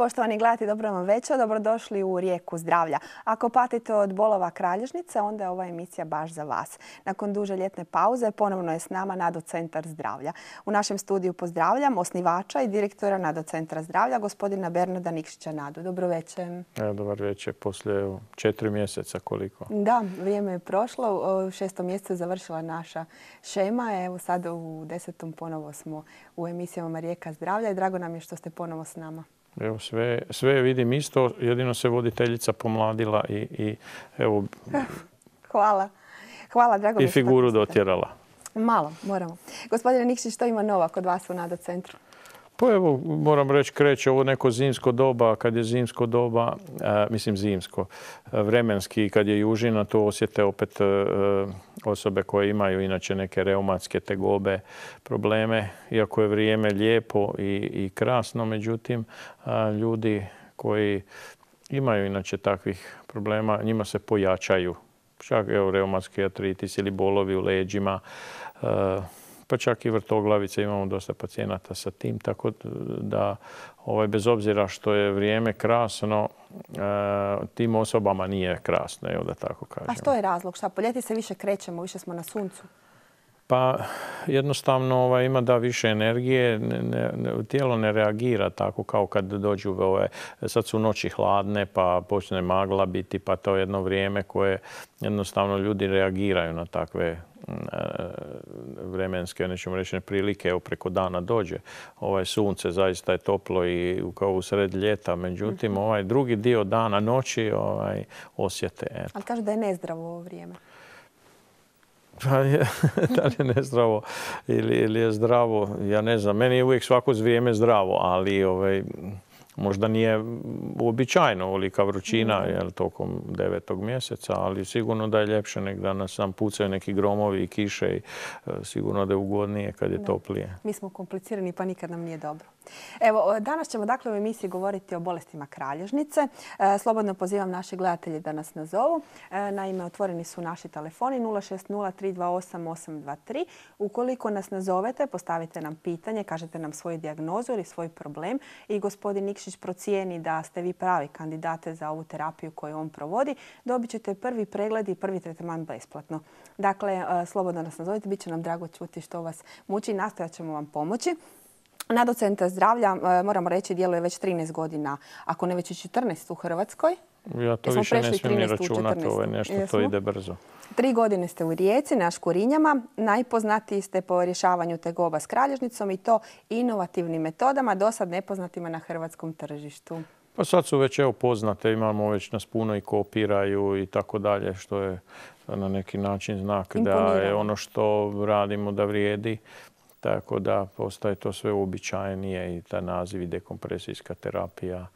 Poštovani gledati, dobro vam večer, dobrodošli u Rijeku zdravlja. Ako patite od bolova kralježnice, onda je ova emisija baš za vas. Nakon duže ljetne pauze ponovno je s nama Nado Centar zdravlja. U našem studiju pozdravljam osnivača i direktora Nado Centra zdravlja, gospodina Bernarda Nikšića Nadu. Dobro večer. Evo, dobar večer, poslije četiri mjeseca koliko. Da, vrijeme je prošlo. U šestom mjesecu završila naša šema. Evo sad u desetom ponovo smo u emisijama Rijeka zdravlja i drago nam je što ste ponovo s nama. Evo sve, sve vidim isto, jedino se voditeljica pomladila i, i evo... Hvala. Hvala, drago I figuru dotjerala. Malo, moramo. Gospodine Nikšić, što ima nova kod vas u Nado centru? Pa evo, moram reći, kreće ovo neko zimsko doba, kad je zimsko doba, e, mislim zimsko, e, vremenski, kad je južina, to osjete opet e, osobe koje imaju inače neke reumatske tegobe, probleme. Iako je vrijeme lijepo i, krasno, međutim, ljudi koji imaju inače takvih problema, njima se pojačaju. Čak evo reumatski artritis ili bolovi u leđima, pa čak i vrtoglavice imamo dosta pacijenata sa tim, tako da ovaj, bez obzira što je vrijeme krasno, e, tim osobama nije krasno, evo da tako kažem. A što je razlog? Šta, po ljeti se više krećemo, više smo na suncu? Pa jednostavno ovaj, ima da više energije, tijelo ne reagira tako kao kad dođu ove, sad su noći hladne pa počne magla biti pa to jedno vrijeme koje jednostavno ljudi reagiraju na takve mm, e, vremenske, nećemo reći, prilike, evo preko dana dođe. Ovaj sunce zaista je toplo i kao u sred ljeta, međutim mhm. ovaj drugi dio dana, noći ovaj, osjete. Ali kaže da je nezdravo ovo vrijeme. Pa je, da li je nezdravo ili, ili je zdravo, ja ne znam. Meni je uvijek svako vrijeme zdravo, ali ovaj, možda nije uobičajeno ovolika vrućina jel, tokom devetog mjeseca, ali sigurno da je ljepše nek da nas sam pucaju neki gromovi i kiše i e, sigurno da je ugodnije kad je toplije. Mi smo komplicirani pa nikad nam nije dobro. Evo, danas ćemo dakle u emisiji govoriti o bolestima kralježnice. E, slobodno pozivam naše gledatelje da nas nazovu. E, naime, otvoreni su naši telefoni 060 Ukoliko nas nazovete, postavite nam pitanje, kažete nam svoju dijagnozu ili svoj problem i gospodin Nikšić procijeni da ste vi pravi kandidate za ovu terapiju koju on provodi, dobit ćete prvi pregled i prvi tretman besplatno. Dakle, e, slobodno nas nazovite, bit će nam drago čuti što vas muči i nastojat ćemo vam pomoći. Nado centar zdravlja, e, moramo reći, djeluje već 13 godina, ako ne već i 14 u Hrvatskoj. Ja to više ne smijem ni računati, ovo je nešto, to ide brzo. Tri godine ste u Rijeci, na Škurinjama. Najpoznatiji ste po rješavanju tegoba s kralježnicom i to inovativnim metodama, do sad nepoznatima na hrvatskom tržištu. Pa sad su već evo poznate, imamo već nas puno i kopiraju i tako dalje, što je na neki način znak da je ono što radimo da vrijedi. Tako da postaje to sve uobičajenije i ta naziv i dekompresijska terapija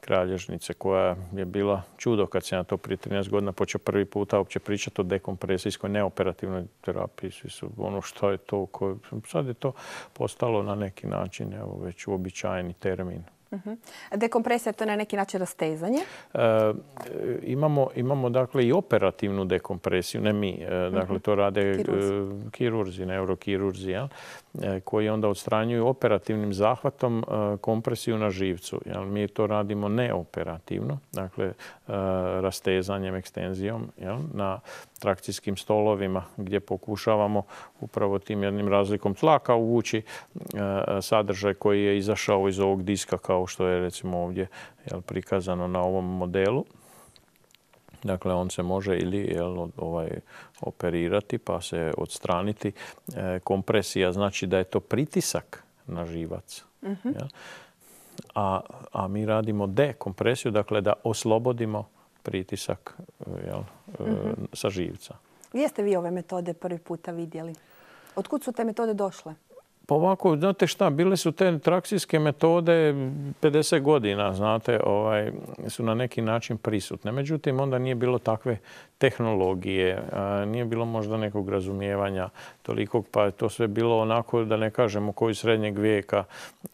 kralježnice koja je bila čudo kad se na to prije 13 godina počeo prvi puta uopće pričati o dekompresijskoj neoperativnoj terapiji. Svi su ono što je to, sad je to postalo na neki način evo, već uobičajeni termin. Mhm. Dekompresija to je na neki način rastezanje? E, imamo, imamo dakle i operativnu dekompresiju, ne mi. E, dakle, to rade e, kirurzi, neurokirurzi, koji onda odstranjuju operativnim zahvatom kompresiju na živcu. Mi to radimo neoperativno, dakle rastezanjem, ekstenzijom na trakcijskim stolovima gdje pokušavamo upravo tim jednim razlikom tlaka uvući e, sadržaj koji je izašao iz ovog diska kao što je recimo ovdje prikazano na ovom modelu. Dakle, on se može ili ovaj, operirati pa se odstraniti. E, kompresija znači da je to pritisak na živac. Mhm. A, a mi radimo dekompresiju, dakle da oslobodimo pritisak jel, mhm. sa živca. Gdje ste vi ove metode prvi puta vidjeli? Otkud su te metode došle? Pa ovako, znate šta, bile su te trakcijske metode 50 godina, znate, ovaj, su na neki način prisutne. Međutim, onda nije bilo takve tehnologije, nije bilo možda nekog razumijevanja tolikog, pa je to sve bilo onako, da ne kažemo koji srednjeg vijeka.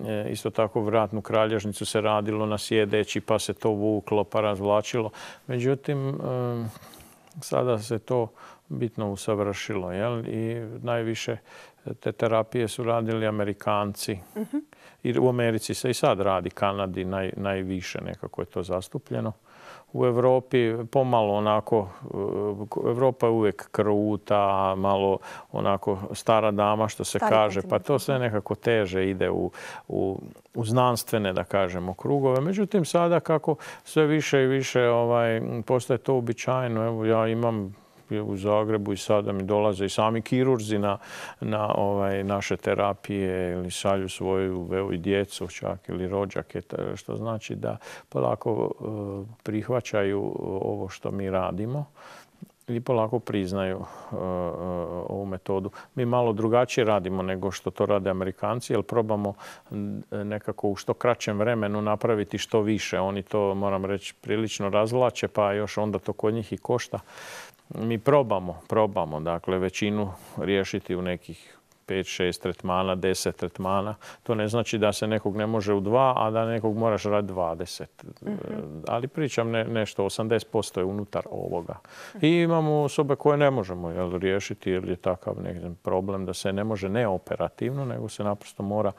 E, isto tako vratnu kralježnicu se radilo na sjedeći, pa se to vuklo, pa razvlačilo. Međutim, e, sada se to bitno usavršilo jel? i najviše te terapije su radili Amerikanci. I u Americi se i sad radi, Kanadi najviše nekako je to zastupljeno u Europi pomalo onako, Europa je uvijek kruta, malo onako stara dama što se kaže, pa to sve nekako teže ide u, u, u, znanstvene, da kažemo, krugove. Međutim, sada kako sve više i više ovaj, postaje to uobičajeno, evo ja imam u Zagrebu i sada mi dolaze i sami kirurzi na, na ovaj, naše terapije ili šalju svoju evo, i djecu čak ili rođake, što znači da polako e, prihvaćaju ovo što mi radimo i polako priznaju e, e, ovu metodu. Mi malo drugačije radimo nego što to rade Amerikanci, jer probamo nekako u što kraćem vremenu napraviti što više. Oni to, moram reći, prilično razvlače, pa još onda to kod njih i košta mi probamo, probamo dakle većinu riješiti u nekih 5, 6 tretmana, 10 tretmana. To ne znači da se nekog ne može u dva, a da nekog moraš raditi 20. Mhm. Ali pričam ne, nešto, 80% je unutar ovoga. I imamo osobe koje ne možemo jel, riješiti jer je takav neki problem da se ne može ne operativno, nego se naprosto mora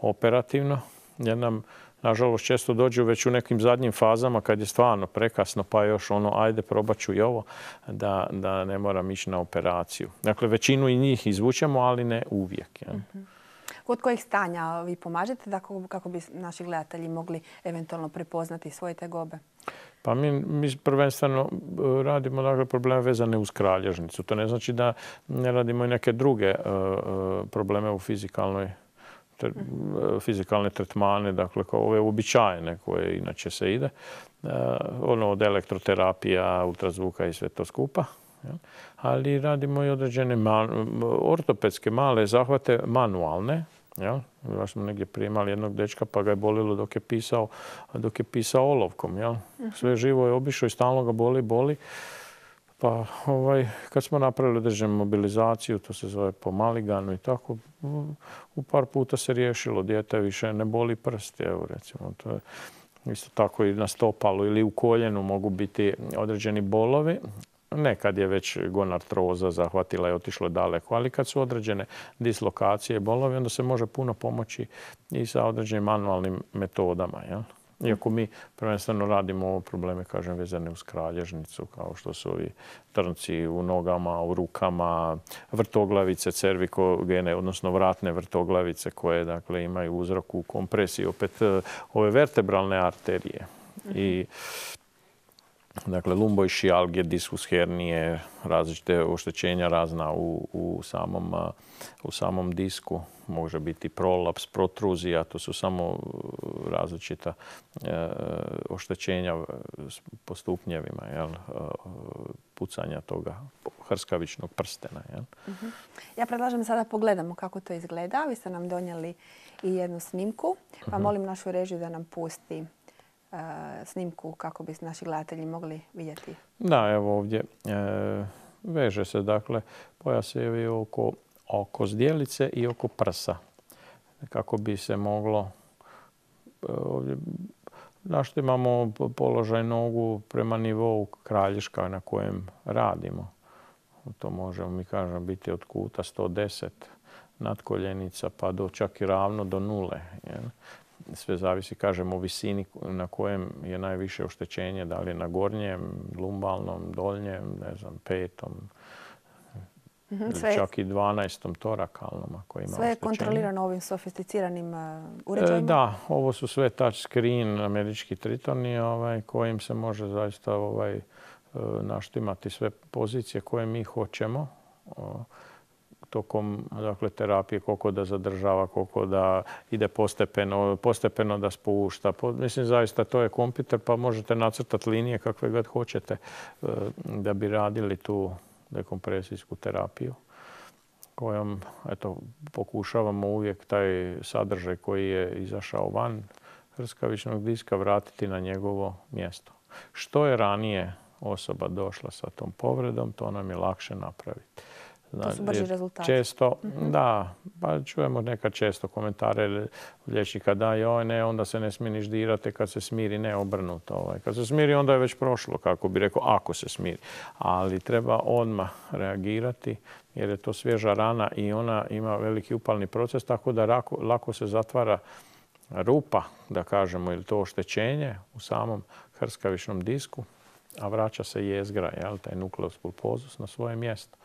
operativno. Jer nam nažalost često dođu već u nekim zadnjim fazama kad je stvarno prekasno pa još ono ajde probat ću i ovo da, da ne moram ići na operaciju. Dakle većinu i njih izvučemo ali ne uvijek. Ja. Mhm. Kod kojih stanja vi pomažete da kako bi naši gledatelji mogli eventualno prepoznati svoje tegobe? Pa mi, mi prvenstveno e, radimo dakle, probleme vezane uz kralježnicu. To ne znači da ne radimo i neke druge e, probleme u fizikalnoj fizikalne tretmane, dakle kao ove uobičajene koje inače se ide. E, ono od elektroterapija, ultrazvuka i sve to skupa. Ali radimo i određene ortopedske male zahvate manualne. Ja, ja smo negdje primali jednog dečka pa ga je bolilo dok je pisao, dok je pisao olovkom. Ja. Mhm. Sve živo je obišao i stalno ga boli, boli. Pa ovaj, kad smo napravili određenu mobilizaciju, to se zove po maliganu i tako, u par puta se riješilo. Dijete više ne boli prsti, evo recimo. To je isto tako i na stopalu ili u koljenu mogu biti određeni bolovi. Nekad je već gonartroza zahvatila i otišlo daleko, ali kad su određene dislokacije bolovi, onda se može puno pomoći i sa određenim manualnim metodama. Jel? Iako mi prvenstveno radimo probleme, kažem, vezane uz kralježnicu, kao što su ovi trnci u nogama, u rukama, vrtoglavice, cervikogene, odnosno vratne vrtoglavice koje dakle, imaju uzrok u kompresiji, opet e, ove vertebralne arterije. I Dakle, lumboišijalgije, diskus hernije, različite oštećenja razna u, u, samom, u samom disku. Može biti prolaps, protruzija, to su samo različita e, oštećenja po stupnjevima, jel, e, pucanja toga hrskavičnog prstena. Jel. Mhm. Ja predlažem sada pogledamo kako to izgleda. Vi ste nam donijeli i jednu snimku, pa mhm. molim našu režiju da nam pusti E, snimku kako bi naši gledatelji mogli vidjeti? Da, evo ovdje e, veže se dakle pojasevi oko, oko zdjelice i oko prsa. Kako bi se moglo e, ovdje imamo položaj nogu prema nivou kraljiška na kojem radimo. To možemo, mi kažemo, biti od kuta 110 nadkoljenica pa do čak i ravno do nule sve zavisi, kažem, o visini na kojem je najviše oštećenje, da li je na gornjem, lumbalnom, dolnjem, ne znam, petom, mhm, čak i 12. torakalnom ako ima Sve je kontrolirano ovim sofisticiranim e, uređajima? da, ovo su sve touch screen američki tritoni ovaj, kojim se može zaista ovaj, e, naštimati sve pozicije koje mi hoćemo tokom dakle, terapije, koliko da zadržava, koliko da ide postepeno, postepeno da spušta. Mislim, zaista to je kompjuter pa možete nacrtati linije kakve god hoćete e, da bi radili tu dekompresijsku terapiju kojom eto, pokušavamo uvijek taj sadržaj koji je izašao van hrskavičnog diska vratiti na njegovo mjesto. Što je ranije osoba došla sa tom povredom, to nam je lakše napraviti. To su brži rezultati. Često, mhm. da, pa čujemo neka često komentare liječnika da joj ne, onda se ne smije niš dirati kad se smiri, ne obrnuto. Ovaj. Kad se smiri onda je već prošlo, kako bi rekao, ako se smiri. Ali treba odmah reagirati jer je to svježa rana i ona ima veliki upalni proces, tako da lako, lako se zatvara rupa, da kažemo, ili to oštećenje u samom hrskavišnom disku, a vraća se jezgra, jel, taj nukleus pulpozus na svoje mjesto.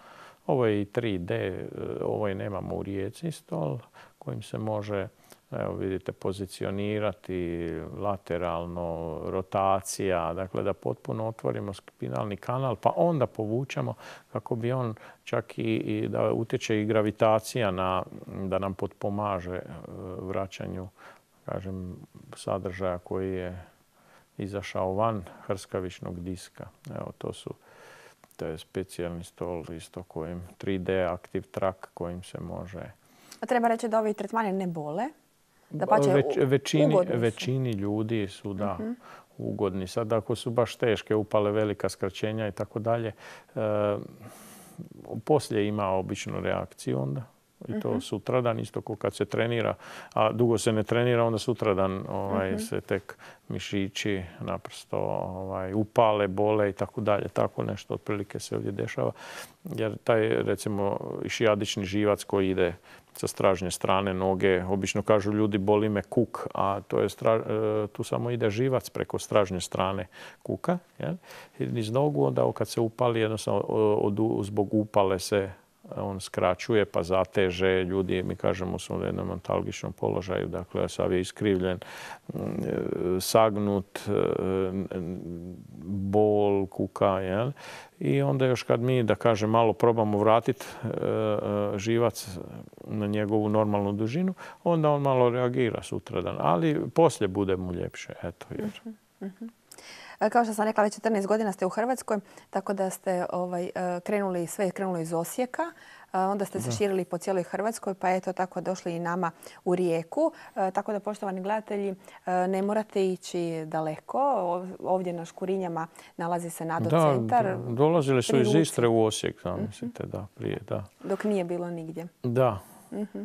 Ovo je i 3D, e, ovo je nemamo u rijeci stol kojim se može evo vidite, pozicionirati lateralno, rotacija, dakle da potpuno otvorimo spinalni kanal, pa onda povučemo kako bi on čak i, da utječe i gravitacija na, da nam potpomaže e, vraćanju kažem, sadržaja koji je izašao van hrskavišnog diska. Evo, to su to je specijalni stol isto kojim 3D Active Track kojim se može... A treba reći da ovi tretmani ne bole? Da većini, većini ljudi su da mhm. ugodni. Sad ako su baš teške upale, velika skraćenja i tako dalje, e, poslije ima običnu reakciju onda i to uh sutradan, isto kao kad se trenira, a dugo se ne trenira, onda sutradan ovaj, mhm. se tek mišići naprosto ovaj, upale, bole i tako dalje. Tako nešto otprilike se ovdje dešava. Jer taj, recimo, išijadični živac koji ide sa stražnje strane noge, obično kažu ljudi boli me kuk, a to je e, tu samo ide živac preko stražnje strane kuka. Jel? I niz nogu, onda kad se upali, jednostavno zbog upale se on skraćuje pa zateže. Ljudi, mi kažemo, su u jednom antalgičnom položaju, dakle, sav je iskrivljen, mm, sagnut, e, bol, kuka, jel? I onda još kad mi, da kažem, malo probamo vratiti e, e, živac na njegovu normalnu dužinu, onda on malo reagira sutradan. Ali poslije bude mu ljepše, eto, jer... Mhm, mhm. Kao što sam rekla, već 14 godina ste u Hrvatskoj, tako da ste ovaj, e, krenuli, sve je krenulo iz Osijeka. E, onda ste se širili po cijeloj Hrvatskoj, pa eto tako došli i nama u Rijeku. E, tako da, poštovani gledatelji, ne morate ići daleko. Ovdje na Škurinjama nalazi se Nado centar. Da, dolazili su iz Istre u Osijek, zamislite, da, prije, da. Dok nije bilo nigdje. Da. Mhm.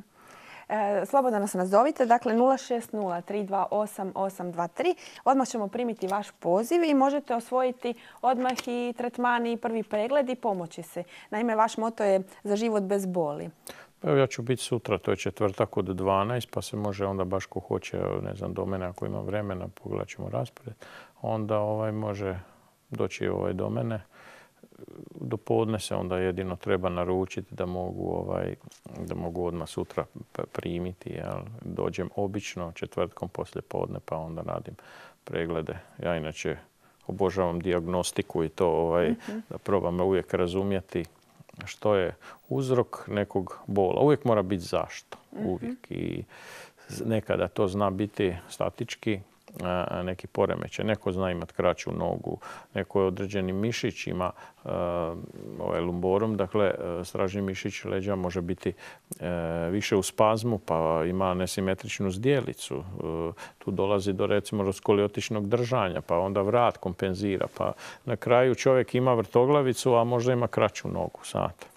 E, slobodno nas nazovite, dakle 060 Odmah ćemo primiti vaš poziv i možete osvojiti odmah i tretman i prvi pregled i pomoći se. Naime, vaš moto je za život bez boli. Pa evo ja ću biti sutra, to je četvrtak od 12, pa se može onda baš ko hoće, ne znam, do mene ako ima vremena, pogledat ćemo raspored, onda ovaj može doći ovaj do mene do podne se onda jedino treba naručiti da mogu, ovaj, da mogu odmah sutra primiti. Jel? Dođem obično četvrtkom poslije podne pa onda radim preglede. Ja inače obožavam diagnostiku i to ovaj, mhm. da probam uvijek razumjeti što je uzrok nekog bola. Uvijek mora biti zašto. Mhm. Uvijek. I nekada to zna biti statički, neki poremećaj. Neko zna imati kraću nogu, neko je određeni mišić ima ovaj lumborum, dakle stražni mišić leđa može biti e, više u spazmu pa ima nesimetričnu zdjelicu. E, tu dolazi do recimo skoliotičnog držanja pa onda vrat kompenzira pa na kraju čovjek ima vrtoglavicu a možda ima kraću nogu sata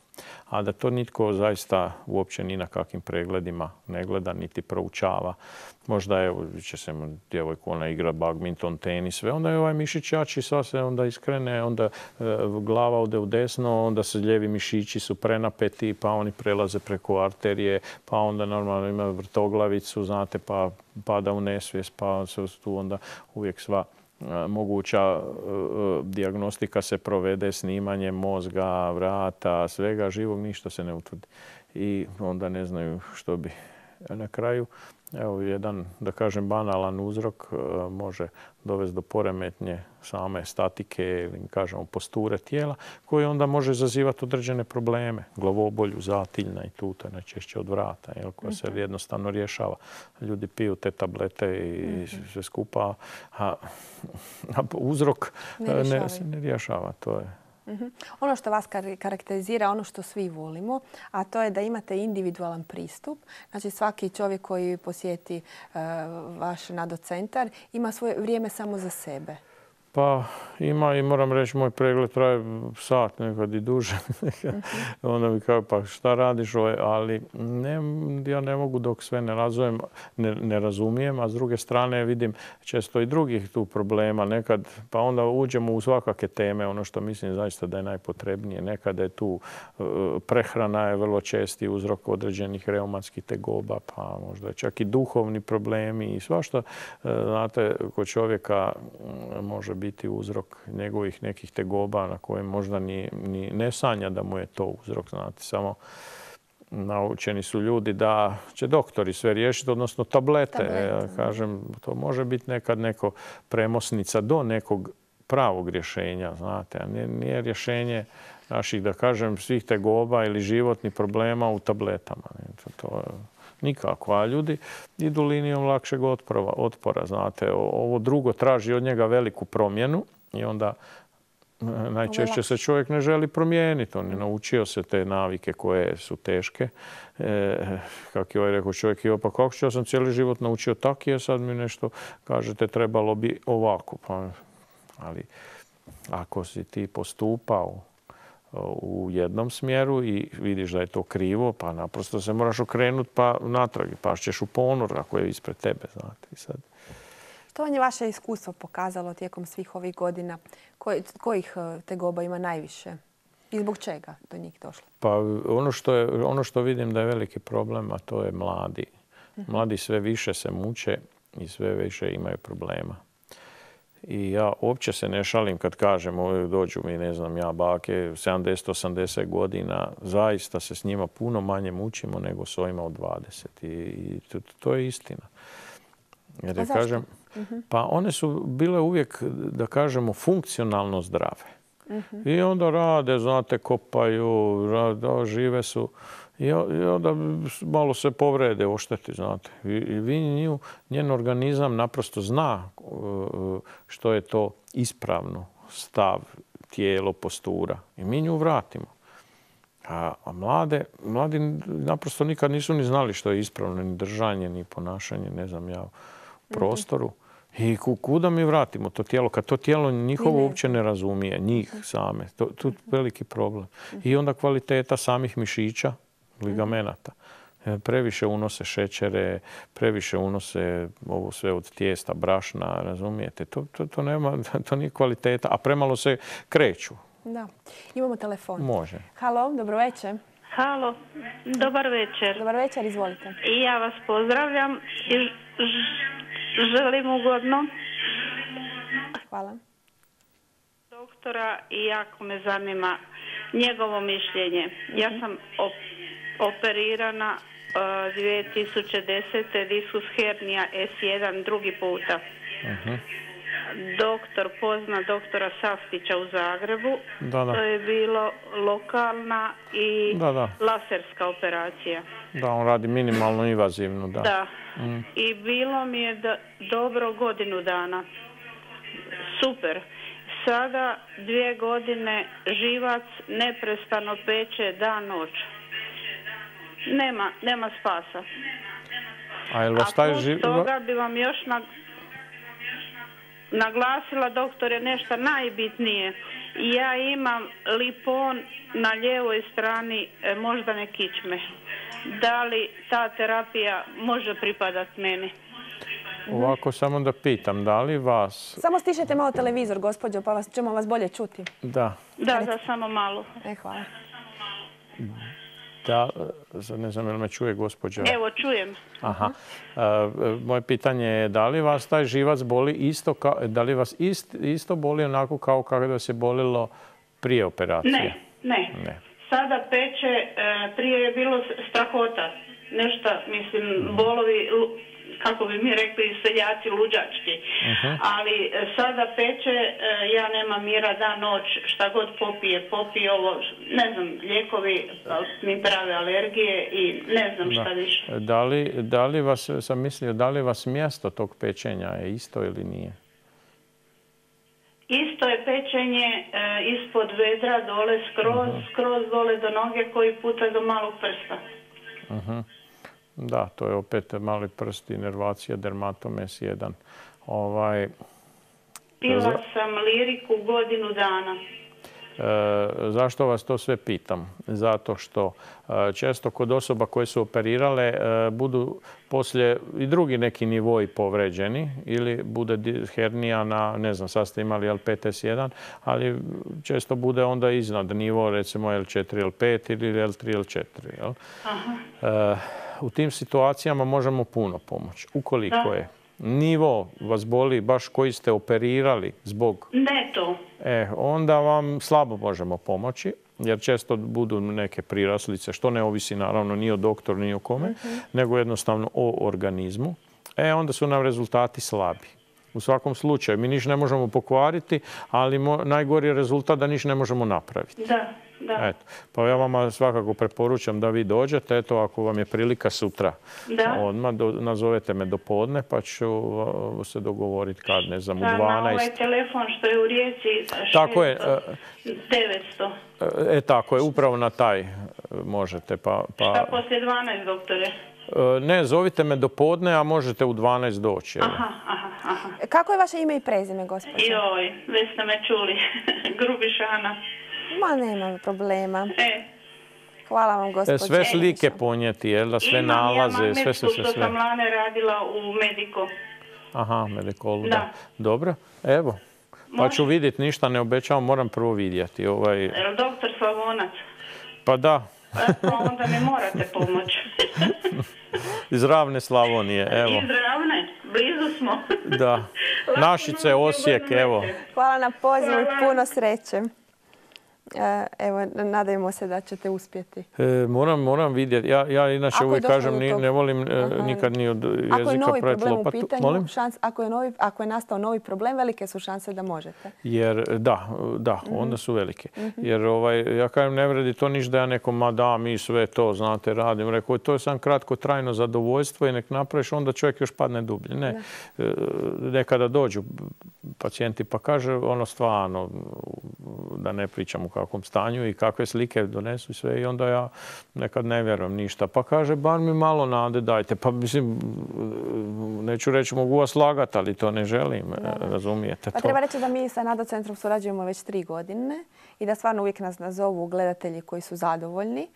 a da to nitko zaista uopće ni na kakvim pregledima ne gleda niti proučava. Možda evo, će se djevojku ona igra badminton, tenis, sve, onda je ovaj mišić jači, sva se onda iskrene, onda e, glava ode u desno, onda se ljevi mišići su prenapeti, pa oni prelaze preko arterije, pa onda normalno ima vrtoglavicu, znate, pa pada u nesvijest, pa se tu onda uvijek sva moguća e, e, dijagnostika se provede snimanje mozga, vrata, svega živog, ništa se ne utvrdi. I onda ne znaju što bi na kraju. Evo jedan, da kažem, banalan uzrok e, može dovesti do poremetnje same statike ili kažemo posture tijela koji onda može zazivati određene probleme, glavobolju, zatiljna i tuta, najčešće od vrata, jel, koja se jednostavno rješava. Ljudi piju te tablete i sve skupa, a, uzrok ne, se ne rješava. To je Mhm. Ono što vas karakterizira, ono što svi volimo, a to je da imate individualan pristup. Znači svaki čovjek koji posjeti e, vaš nadocentar ima svoje vrijeme samo za sebe. Pa ima i moram reći, moj pregled traje sat, nekad i duže. Onda mi kao, pa šta radiš ovaj, ali ja ne mogu dok sve ne razumijem, ne, razumijem, a s druge strane vidim često i drugih tu problema. Nekad, pa onda uđemo u svakake teme, ono što mislim zaista da je najpotrebnije. Nekada je tu e, prehrana je vrlo česti uzrok određenih reumatskih tegoba, pa možda čak i duhovni problemi i svašta. E, znate, kod čovjeka može biti uzrok njegovih nekih tegoba na koje možda ni, ni ne sanja da mu je to uzrok. Znate, samo naučeni su ljudi da će doktori sve riješiti, odnosno tablete. Kažem, to može biti nekad neko premosnica do nekog pravog rješenja, znate, a nije, rješenje naših, da kažem, svih tegoba ili životnih problema u tabletama. To, nikako. A ljudi idu linijom lakšeg otpora, otpora znate. Ovo drugo traži od njega veliku promjenu i onda e, najčešće se čovjek ne želi promijeniti. On je naučio se te navike koje su teške. E, kako je ovaj rekao čovjek, pa kako ja sam cijeli život naučio tako je, sad mi nešto kažete trebalo bi ovako. Pa, ali ako si ti postupao u jednom smjeru i vidiš da je to krivo, pa naprosto se moraš okrenuti pa natrag, pa ćeš u ponor ako je ispred tebe. Znate. sad... Što vam je vaše iskustvo pokazalo tijekom svih ovih godina? kojih e, tegoba ima najviše? I zbog čega do njih došlo? Pa ono što, je, ono što vidim da je veliki problem, a to je mladi. Mhm. Mladi sve više se muče i sve više imaju problema. I ja uopće se ne šalim kad kažem, dođu mi, ne znam, ja bake, 70-80 godina, zaista se s njima puno manje mučimo nego s ovima od 20. I, to, je istina. Jer pa kažem, mhm. pa one su bile uvijek, da kažemo, funkcionalno zdrave. Mhm. I onda rade, znate, kopaju, rade, žive su i onda malo se povrede, ošteti, znate. I vi nju, njen organizam naprosto zna e, što je to ispravno stav, tijelo, postura. I mi nju vratimo. A, mlade, mladi naprosto nikad nisu ni znali što je ispravno, ni držanje, ni ponašanje, ne znam ja, u prostoru. I kuda mi vratimo to tijelo? Kad to tijelo njihovo uopće ne razumije, njih same. To, je veliki problem. I onda kvaliteta samih mišića, ligamenata. E, previše unose šećere, previše unose ovo sve od tijesta, brašna, razumijete? To, to, to, nema, to nije kvaliteta, a premalo se kreću. Da. Imamo telefon. Može. Halo, dobro večer. Halo, dobar večer. Dobar večer, izvolite. I ja vas pozdravljam i želim ugodno. Hvala. Doktora i jako me zanima njegovo mišljenje. Ja mhm. sam operirana 2010. Uh, diskus hernija S1 drugi puta. Doktor pozna doktora Saftića u Zagrebu. To je bilo lokalna i laserska operacija. Da, on radi minimalno invazivnu, da. Da. Mm. I bilo mi je dobro godinu dana. Super. Sada dvije godine živac neprestano peče dan noć. Nema, nema spasa. A jel vas taj toga bi vam još naglasila doktore nešto najbitnije. Ja imam lipon na lijevoj strani e, moždane kičme. Da li ta terapija može pripadati meni? Ovako samo da pitam, da li vas... Samo stišajte malo televizor, gospođo, pa vas, ćemo vas bolje čuti. Da. Da, da, samo malo. E, hvala. Da, ne znam, jel me čuje gospođa? Evo, čujem. Aha. E, moje pitanje je da li vas taj živac boli isto, da li vas isto boli onako kao kako vas je bolilo prije operacije? Ne, ne. ne. Sada peče, e, prije je bilo strahota. Nešto, mislim, bolovi kako bi mi rekli seljaci luđački. Ali e, sada peče, e, ja nemam mira da noć, šta god popije, popije ovo, ne znam, lijekovi mi prave alergije i ne znam šta više. Da li, da li vas, sam mislio, da li vas mjesto tog pečenja je isto ili nije? Isto je pečenje e, ispod vedra, dole skroz, skroz dole do noge, koji puta do malog prsta. Da, to je opet mali prst, inervacija, dermatomes 1. Ovaj, Pila sam liriku godinu dana. E, zašto vas to sve pitam? Zato što e, često kod osoba koje su operirale e, budu poslije i drugi neki nivoi povređeni ili bude hernija na, ne znam, sad ste imali L5S1, ali često bude onda iznad nivo recimo L4, L5 ili L3, L4. U tim situacijama možemo puno pomoći. Ukoliko je nivo vas boli baš koji ste operirali zbog... Ne to. E, onda vam slabo možemo pomoći jer često budu neke priraslice, što ne ovisi naravno ni o doktoru ni o kome, mhm. nego jednostavno o organizmu. E, onda su nam rezultati slabi. U svakom slučaju, mi niš ne možemo pokvariti, ali najgori je rezultat da niš ne možemo napraviti. Da. Da. Eto. Pa ja vama svakako preporučam da vi dođete. Eto, ako vam je prilika sutra, da. odmah nazovete me do podne pa ću se dogovoriti kad, ne znam, u 12. Na ovaj telefon što je u Rijeci tako je, 900. E, tako je, upravo na taj možete. Pa, pa... Šta poslije 12, doktore? Ne, zovite me do podne, a možete u 12 doći. Aha, aha, aha. Kako je vaše ime i prezime, gospođo? Joj, već ste me čuli. Grubišana. Ma nema problema. E. Hvala vam, gospođe. Sve slike ponijeti, jel da sve nalaze, sve sve sve. sam lane radila u Mediko. Aha, Medikolu, da. Dobro, evo. Pa ću vidjeti, ništa ne obećavam, moram prvo vidjeti. Ovaj... Doktor Slavonac? Pa da. Pa onda mi morate pomoći. Iz ravne Slavonije, evo. Iz ravne, blizu smo. Da. Našice, Osijek, evo. Hvala na pozivu i puno sreće. E, evo, nadajmo se da ćete uspjeti. E, moram, moram vidjeti. Ja, ja inače uvijek kažem, ne volim e, nikad ni od jezika Ako je novi problem u pitanju, šans, ako, je novi, ako je nastao novi problem, velike su šanse da možete. Jer, da, da, mhm. onda su velike. Mhm. Jer ovaj, ja kažem, ne vredi to niš da ja nekom, ma da, mi sve to, znate, radim. Rekao, to je sam kratko trajno zadovoljstvo i nek napraviš, onda čovjek još padne dublje. Ne, nekada dođu pacijenti pa kaže, ono stvarno, da ne pričam kakvom stanju i kakve slike donesu sve i onda ja nekad ne vjerujem ništa. Pa kaže, bar mi malo nade dajte. Pa mislim, neću reći mogu vas lagati, ali to ne želim, razumijete. Pa treba reći da mi sa Nado centrom surađujemo već tri godine i da stvarno uvijek nas nazovu gledatelji koji su zadovoljni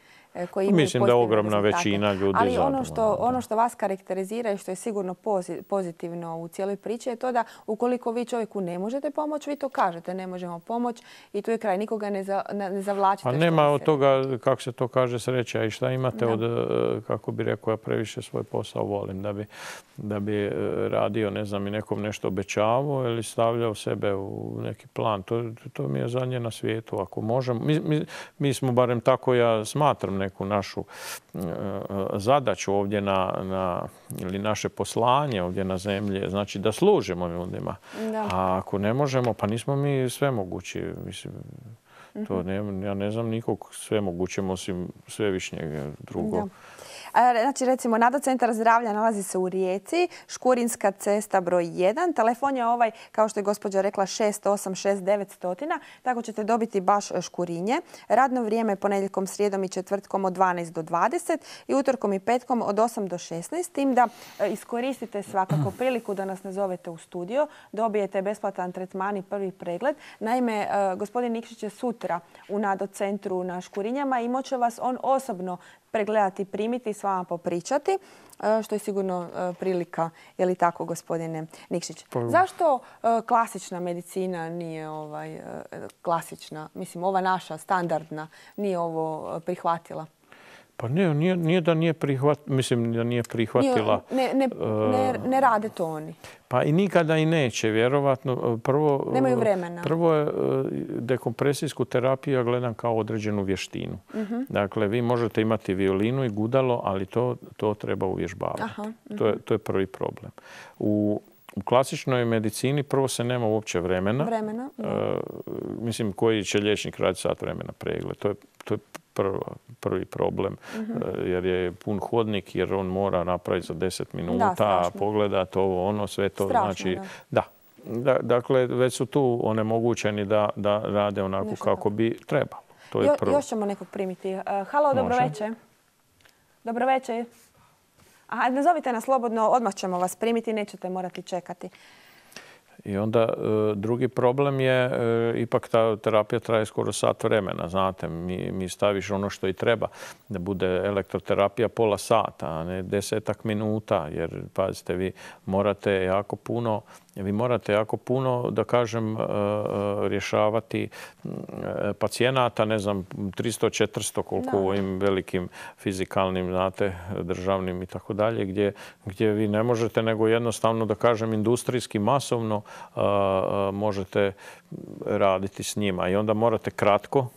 koji imaju Mislim da je ogromna većina ljudi Ali ono što, ono što vas karakterizira i što je sigurno pozitivno u cijeloj priči je to da ukoliko vi čovjeku ne možete pomoći, vi to kažete, ne možemo pomoći i tu je kraj, nikoga ne, za, ne zavlačite. A nema od toga, kako se to kaže, sreća i šta imate od, e, kako bi rekao, ja previše svoj posao volim da bi, da bi e, radio, ne znam, i nekom nešto obećavao ili stavljao sebe u neki plan. To, to mi je zadnje na svijetu. Ako možemo, mi, mi, mi smo barem tako ja smatram neku našu e, zadaću ovdje na, na, ili naše poslanje ovdje na zemlji, znači da služimo ljudima. A ako ne možemo, pa nismo mi sve mogući. Mislim, to mhm. ne, ja ne znam nikog sve mogućem osim svevišnjeg drugog. Znači, recimo, Nado centar zdravlja nalazi se u Rijeci, Škurinska cesta broj 1. Telefon je ovaj, kao što je gospođa rekla, 686900. Tako ćete dobiti baš Škurinje. Radno vrijeme ponedjeljkom, srijedom i četvrtkom od 12 do 20 i utorkom i petkom od 8 do 16. Tim da e, iskoristite svakako priliku da nas nazovete u studio. Dobijete besplatan tretman i prvi pregled. Naime, e, gospodin Nikšić je sutra u Nado centru na Škurinjama i moće vas on osobno pregledati, primiti i s vama popričati, e, što je sigurno e, prilika, je li tako, gospodine Nikšić? Pa Zašto e, klasična medicina nije ovaj, klasična, mislim, ova naša standardna, nije ovo prihvatila? Pa ne, nije, nije da nije prihvatila, mislim da nije prihvatila. Ne, ne, ne, ne rade to oni. Pa i nikada i neće, vjerovatno. Prvo, Nemaju vremena. Prvo je dekompresijsku terapiju ja gledam kao određenu vještinu. Mhm. Dakle, vi možete imati violinu i gudalo, ali to, to treba uvježbavati. to, je, mhm. to je prvi problem. U, u klasičnoj medicini prvo se nema uopće vremena. Vremena. Uh, mislim, koji će liječnik raditi sat vremena pregled. To je, to je prvi problem mhm. e, jer je pun hodnik jer on mora napraviti za 10 minuta, pogledati ovo, ono, sve to. znači, da. dakle, već su tu onemogućeni da, da rade onako kako bi trebalo. To je Još ćemo nekog primiti. E, halo, dobro večer. Dobro večer. Aha, nazovite nas slobodno, odmah ćemo vas primiti, nećete morati čekati. I onda e, drugi problem je, e, ipak ta terapija traje skoro sat vremena, znate, mi, mi staviš ono što i treba, da bude elektroterapija pola sata, a ne desetak minuta, jer pazite, vi morate jako puno vi morate jako puno, da kažem, e, e, rješavati e, pacijenata, ne znam, 300-400 koliko u ovim velikim fizikalnim, znate, državnim i tako dalje, gdje, gdje vi ne možete nego jednostavno, da kažem, industrijski, masovno možete raditi s njima. I onda morate kratko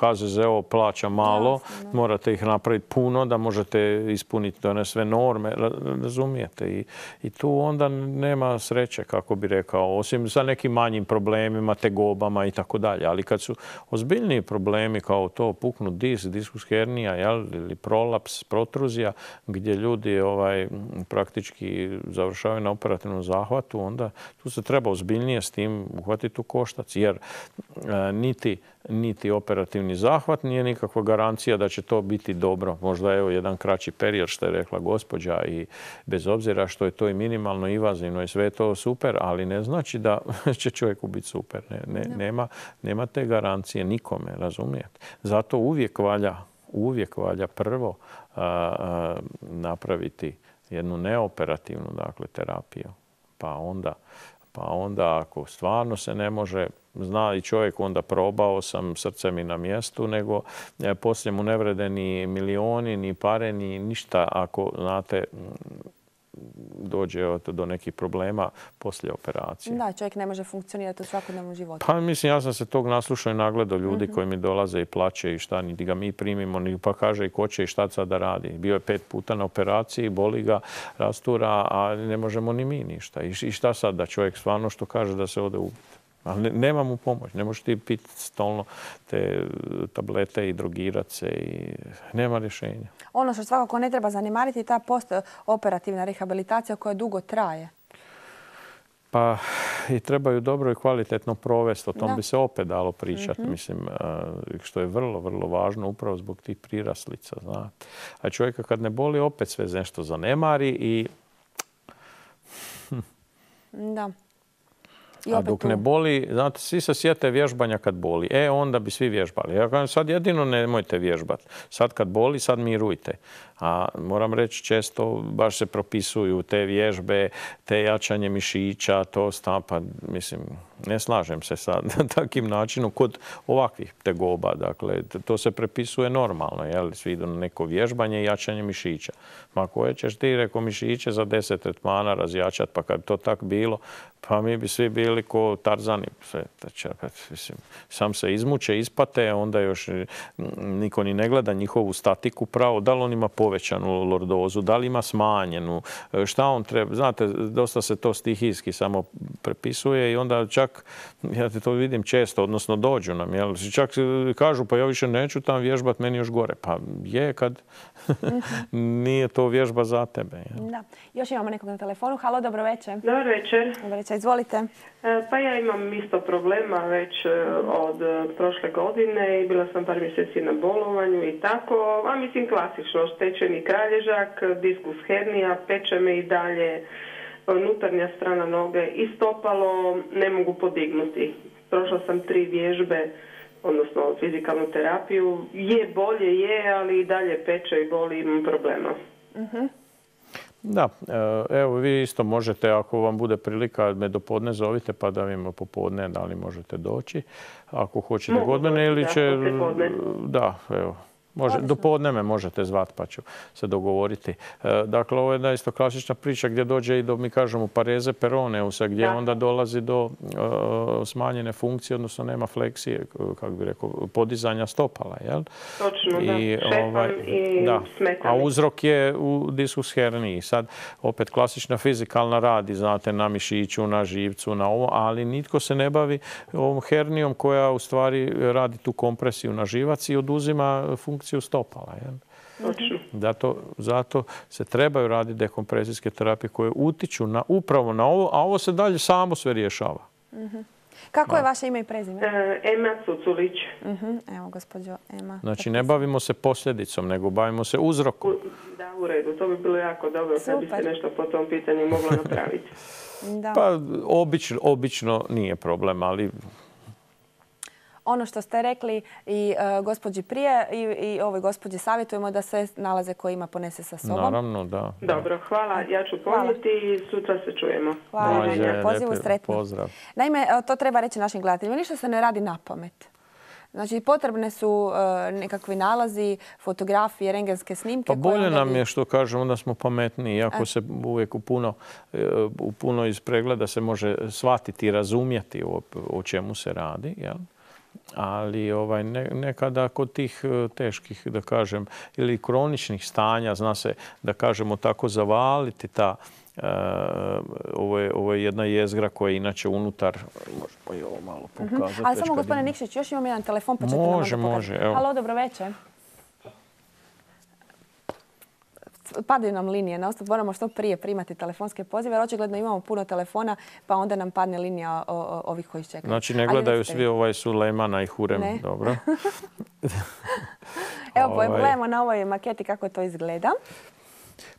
HZZO plaća malo, morate ih napraviti puno da možete ispuniti one sve norme, razumijete? I, I tu onda nema sreće, kako bi rekao, osim sa nekim manjim problemima, tegobama i tako dalje. Ali kad su ozbiljniji problemi kao to puknu dis, diskus hernija jel, ili prolaps, protruzija, gdje ljudi ovaj, praktički završavaju na operativnom zahvatu, onda tu se treba ozbiljnije s tim uhvatiti u koštac. Jer e, niti niti operativni zahvat, nije nikakva garancija da će to biti dobro. Možda evo jedan kraći period što je rekla gospođa i bez obzira što je to i minimalno invazivno i sve je to super, ali ne znači da će čovjeku biti super. Ne, nema, nema te garancije nikome, razumijete? Zato uvijek valja, uvijek valja prvo napraviti jednu neoperativnu dakle, terapiju. Pa onda, pa onda ako stvarno se ne može, zna i čovjek onda probao sam, srce mi na mjestu, nego e, poslije mu ne vrede ni milioni, ni pare, ni ništa. Ako, znate, dođe do nekih problema poslije operacije. Da, čovjek ne može funkcionirati u svakodnevnom životu. Pa mislim, ja sam se tog naslušao i nagledao ljudi mhm. koji mi dolaze i plaće i šta, niti ga mi primimo, ni pa kaže i ko će i šta sad da radi. Bio je pet puta na operaciji, boli ga, rastura, a ne možemo ni mi ništa. I šta sad da čovjek stvarno što kaže da se ode ubiti? Ali nema mu pomoć. Ne možeš ti piti stolno te tablete i drogirati se i nema rješenja. Ono što svakako ne treba zanimariti je ta postoperativna rehabilitacija koja dugo traje. Pa i trebaju dobro i kvalitetno provesti. O tom bi se opet dalo pričati. Mhm. Mislim, što je vrlo, vrlo važno upravo zbog tih priraslica. A čovjeka kad ne boli opet sve nešto zanemari i... Da. A dok ne boli, znate, svi se sjete vježbanja kad boli. E, onda bi svi vježbali. Ja kažem, sad jedino nemojte vježbati. Sad kad boli, sad mirujte. A moram reći, često baš se propisuju te vježbe, te jačanje mišića, to stampa, mislim, ne slažem se sa takim načinom kod ovakvih tegoba. Dakle, to se prepisuje normalno? Svi idu na neko vježbanje i jačanje mišića. Ma koje ćeš ti, reko, mišiće za deset tretmana razjačat, pa kad to tak bilo, pa mi bi svi bili ko Tarzani. Mislim, sam se izmuče, ispate, onda još niko ni ne gleda njihovu statiku pravo. Da li on ima povećanu lordozu, da li ima smanjenu, šta on treba. Znate, dosta se to stihijski samo prepisuje i onda čak, ja to vidim često, odnosno dođu nam, jel? čak kažu pa ja više neću tam vježbat, meni još gore. Pa je kad nije to vježba za tebe. Da. Još imamo nekog na telefonu. Halo, dobro večer. Dobar večer. Večer, izvolite. E, pa ja imam isto problema već e, od e, prošle godine i bila sam par mjeseci na bolovanju i tako. A mislim klasično, stečeni kralježak, diskus hernija, peče me i dalje unutarnja strana noge i stopalo ne mogu podignuti. Prošla sam tri vježbe odnosno fizikalnu terapiju. Je bolje, je, ali i dalje peče i boli, imam problema. Mhm. Da, e, evo vi isto možete, ako vam bude prilika, me do podne zovite pa da vidimo popodne da li možete doći. Ako hoćete kod mene ili će... Da, evo, Može, do podne me možete zvat pa ću se dogovoriti. E, dakle, ovo je jedna isto klasična priča gdje dođe i do, mi kažemo, pareze peroneusa, gdje onda dolazi do e, smanjene funkcije, odnosno nema fleksije, kako bi rekao, podizanja stopala. Jel? Točno, I, da. Ovaj, i da. A uzrok je u diskus herniji. Sad, opet klasična fizikalna radi, znate, na mišiću, na živcu, na ovo, ali nitko se ne bavi ovom hernijom koja u stvari radi tu kompresiju na živac i oduzima funkciju funkciju stopala. Zato, zato se trebaju raditi dekompresijske terapije koje utiču na, upravo na ovo, a ovo se dalje samo sve rješava. Mhm. Kako je vaše ime i prezime? E, Ema Cuculić. Mhm, evo, gospođo Ema. Znači, ne bavimo se posljedicom, nego bavimo se uzrokom. Da, u redu. To bi bilo jako dobro kad bi se nešto po tom pitanju moglo napraviti. da. Pa obično, obično nije problem, ali ono što ste rekli i uh, gospođi prije i, i ovoj gospođi savjetujemo da sve nalaze koje ima ponese sa sobom. Naravno, da. Dobro, hvala. Ja ću ponijeti i sutra se čujemo. Hvala na pozivu, sretno. Pozdrav. Naime, to treba reći našim gledateljima. Ništa se ne radi na pamet. Znači, potrebne su e, nekakvi nalazi, fotografije, rengenske snimke. Pa bolje nam je što kažem, onda smo pametniji. Iako se uvijek u puno, e, u puno iz pregleda se može shvatiti i razumjeti o, o čemu se radi. Jel? Ali ovaj, nekada kod tih e, teških, da kažem, ili kroničnih stanja, zna se, da kažemo tako, zavaliti ta, uh, ovo, je, ovo je jedna jezgra koja je inače unutar, možemo i ovo malo mhm. pokazati. Ali samo gospodine Nikšić, još imam jedan telefon, pa ćete može, nam Može, može. Halo, dobro večer. Padaju nam linije. Na moramo što prije primati telefonske pozive, jer očigledno imamo puno telefona, pa onda nam padne linija ovih koji čekaju. Znači ne gledaju svi ovaj Sulejmana i Hurem. Dobro. Evo, ovaj. gledamo na ovoj maketi kako to izgleda.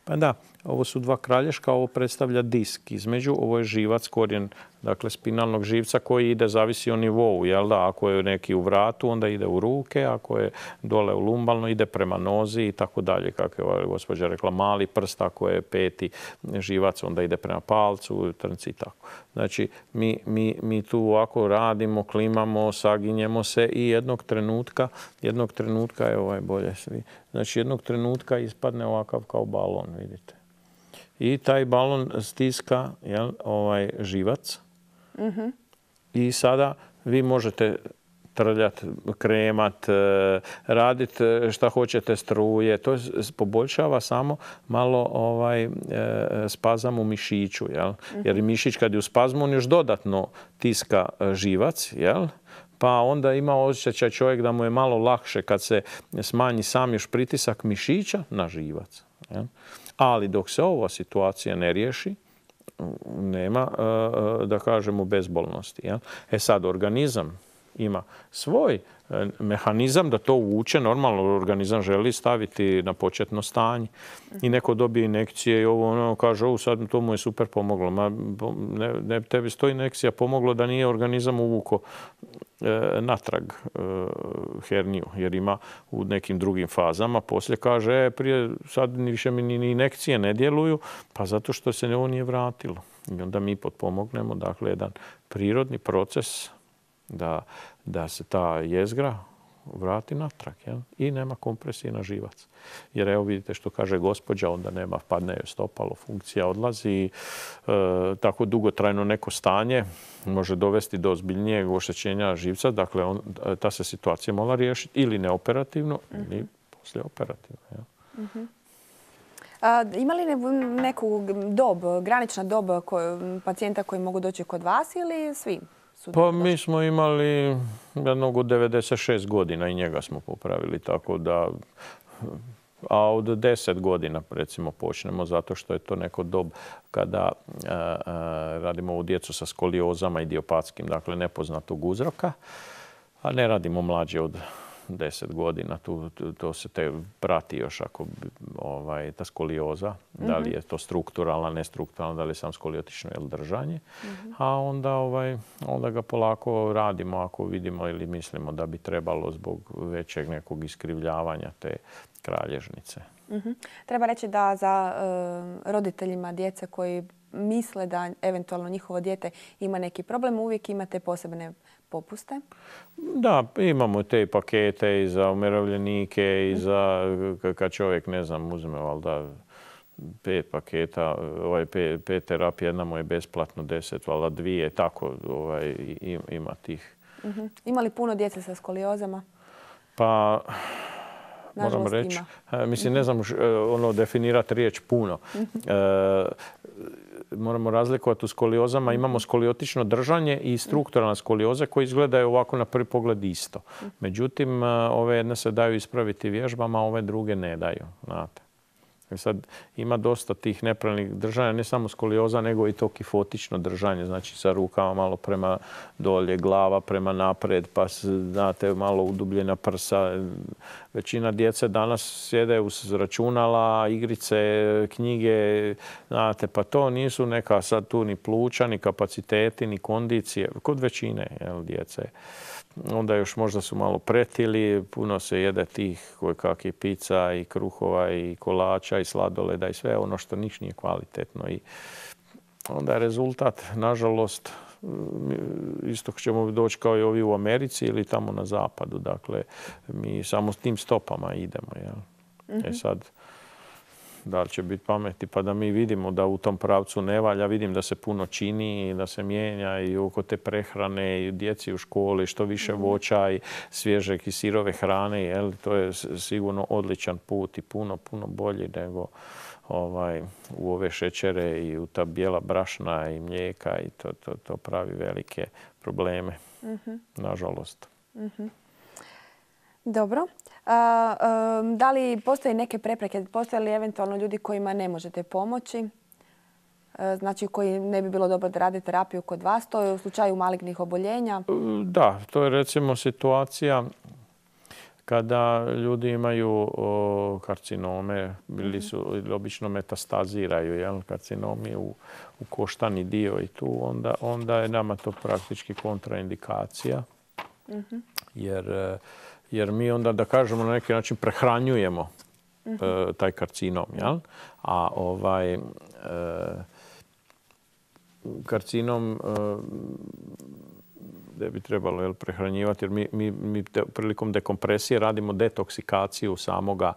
Pa da, ovo su dva kralješka, ovo predstavlja disk između, ovo je živac, korijen dakle spinalnog živca koji ide, zavisi o nivou, jel da? Ako je neki u vratu, onda ide u ruke, ako je dole u lumbalno, ide prema nozi i tako dalje. Kako je gospođa rekla, mali prst, ako je peti živac, onda ide prema palcu, trnci i tako. Znači, mi, mi, mi tu ovako radimo, klimamo, saginjemo se i jednog trenutka, jednog trenutka, je ovaj bolje svi, znači jednog trenutka ispadne ovakav kao balon, vidite. I taj balon stiska jel, ovaj živac i sada vi možete trljati, kremat, e, raditi e, šta hoćete struje. To poboljšava samo malo ovaj e, spazam u mišiću. Jel? Jer mišić kad je u spazmu on još dodatno tiska živac. Jel? Pa onda ima osjećaj čovjek da mu je malo lakše kad se smanji sam još pritisak mišića na živac. Jel? Ali dok se ova situacija ne riješi, nema, e, e, da kažemo, bezbolnosti. E sad, organizam ima svoj e, mehanizam da to uvuče. Normalno, organizam želi staviti na početno stanje. I neko dobije inekcije i ovo ono kaže, ovo sad to mu je super pomoglo. Ma, ne, ne, tebi sto inekcija pomoglo da nije organizam uvuko e, natrag e, herniju, jer ima u nekim drugim fazama. Poslije kaže, e, prije sad više mi ni inekcije ne djeluju, pa zato što se ovo nije vratilo. I onda mi potpomognemo, dakle, jedan prirodni proces da, da se ta jezgra vrati natrag i nema kompresije na živac. Jer evo vidite što kaže gospođa, onda nema, padne joj stopalo, funkcija odlazi. E, tako dugotrajno neko stanje može dovesti do ozbiljnijeg oštećenja živca. Dakle, on, ta se situacija mora riješiti ili neoperativno ili mhm. poslije operativno. Mhm. ima li neku dob, granična dob pacijenta koji mogu doći kod vas ili svi? Pa mi smo imali jednog od 96 godina i njega smo popravili, tako da a od 10 godina recimo počnemo zato što je to neko dob kada radimo u djecu sa skoliozama i diopatskim, dakle nepoznatog uzroka, a ne radimo mlađe od 10 godina, tu, to se te prati još ako ovaj, ta skolioza, da li je to strukturalna, nestrukturalna, da li je sam skoliotično ili držanje. A onda, ovaj, onda ga polako radimo ako vidimo ili mislimo da bi trebalo zbog većeg nekog iskrivljavanja te kralježnice. Mhm. Treba reći da za eh, roditeljima djece koji misle da eventualno njihovo dijete ima neki problem, uvijek imate posebne popuste? Da, imamo te pakete i za umirovljenike i za kad čovjek, ne znam, uzme valjda pet paketa, ovaj, pet, terapija, jedna mu je besplatno, deset, valjda dvije, tako ovaj, ima tih. uh Ima li puno djece sa skoliozama? Pa, moram reći, e, mislim, ne znam e, ono definirati riječ puno. Mhm. E, moramo razlikovati u skoliozama. Imamo skoliotično držanje i strukturalne skolioze koje izgledaju ovako na prvi pogled isto. Međutim, ove jedne se daju ispraviti vježbama, ove druge ne daju. Znate. Sad ima dosta tih nepravilnih držanja, ne samo skolioza, nego i to kifotično držanje, znači sa rukama malo prema dolje, glava prema napred, pa znate malo udubljena prsa. Većina djece danas sjede uz računala, igrice, knjige, znate, pa to nisu neka sad tu ni pluća, ni kapaciteti, ni kondicije, kod većine djece onda još možda su malo pretili, puno se jede tih koje kakvih pizza i kruhova i kolača i sladoleda i sve ono što niš nije kvalitetno. I onda je rezultat, nažalost, isto ćemo doći kao i ovi u Americi ili tamo na zapadu. Dakle, mi samo s tim stopama idemo. Jel? E mhm. sad, da li će biti pameti pa da mi vidimo da u tom pravcu ne valja. Vidim da se puno čini i da se mijenja i oko te prehrane i djeci u školi što više mhm. voća i svježeg i sirove hrane. Jel? To je sigurno odličan put i puno, puno bolji nego ovaj, u ove šećere i u ta bijela brašna i mlijeka i to, to, to pravi velike probleme, mhm. nažalost. Mhm. Dobro. Da li postoje neke prepreke? Postoje li eventualno ljudi kojima ne možete pomoći? E, znači koji ne bi bilo dobro da rade terapiju kod vas? To je u slučaju malignih oboljenja? E, da, to je recimo situacija kada ljudi imaju karcinome ili su obično metastaziraju jel, karcinomi u, u koštani dio i tu onda, onda je nama to praktički kontraindikacija. Mhm. Jer e, jer mi onda, da kažemo, na neki način prehranjujemo e, taj karcinom. Jel? A ovaj, e, karcinom e, ne bi trebalo jel, prehranjivati jer mi, mi, mi prilikom dekompresije radimo detoksikaciju samoga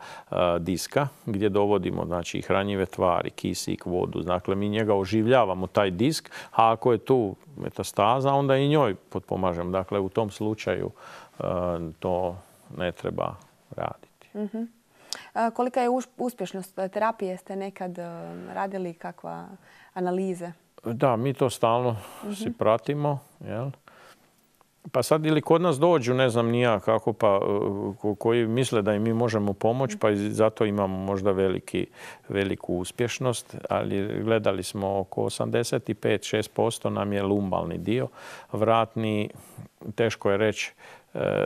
diska gdje dovodimo znači, hranjive tvari, kisik, vodu. Dakle, mi njega oživljavamo, taj disk, a ako je tu metastaza, onda i njoj potpomažemo. Dakle, u tom slučaju to ne treba raditi. Mhm. Kolika je uspješnost terapije? Ste nekad e, radili kakva analize? Da, mi to stalno mhm. si pratimo. Jel? Pa sad ili kod nas dođu, ne znam nija kako, pa e, koji misle da im mi možemo pomoći, pa zato imamo možda veliki, veliku uspješnost, ali gledali smo oko 85-6% nam je lumbalni dio. Vratni, teško je reći, e,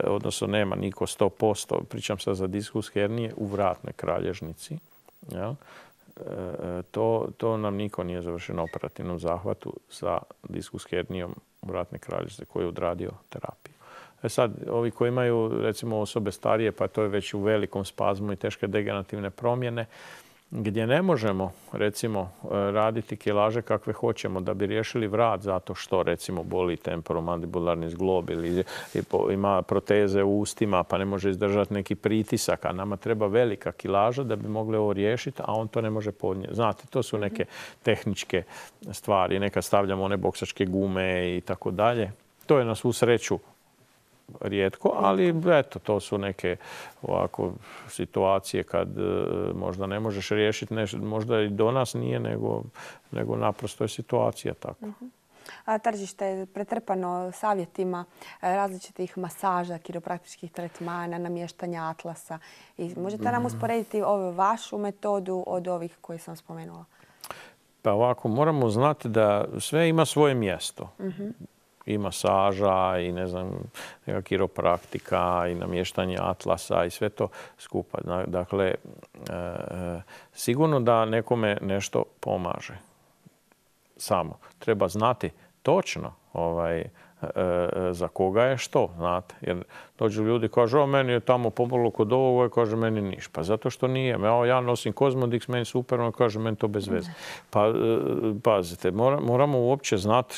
odnosno nema niko 100%, pričam sad za diskus hernije, u vratnoj kralježnici. Ja? E, to, nam niko nije završeno operativnom zahvatu sa diskus hernijom vratne kraljice koji je odradio terapiju. E sad, ovi koji imaju recimo osobe starije, pa to je već u velikom spazmu i teške degenerativne promjene, gdje ne možemo recimo raditi kilaže kakve hoćemo da bi riješili vrat zato što recimo boli temporomandibularni zglob ili ima proteze u ustima pa ne može izdržati neki pritisak, a nama treba velika kilaža da bi mogli ovo riješiti, a on to ne može podnijeti. Znate, to su neke tehničke stvari. Neka stavljamo one boksačke gume i tako dalje. To je na svu sreću rijetko, ali eto, to su neke ovako situacije kad e, možda ne možeš riješiti, možda i do nas nije, nego, nego naprosto je situacija tako. Mhm. A tržište je pretrpano savjetima e, različitih masaža, kiropraktičkih tretmana, namještanja atlasa. I možete nam mhm. usporediti ovu vašu metodu od ovih koje sam spomenula? Pa ovako, moramo znati da sve ima svoje mjesto. Mhm i masaža i ne znam, neka kiropraktika i namještanje atlasa i sve to skupa. Dakle, e, sigurno da nekome nešto pomaže. Samo treba znati točno ovaj, za koga je što, znate. Jer dođu ljudi kažu, o, meni je tamo pomoglo kod ovoga kaže, meni niš. Pa zato što nije. Ja nosim Kozmodix, meni super, on kaže, meni to bez veze. Pa, e, pazite, moramo uopće znati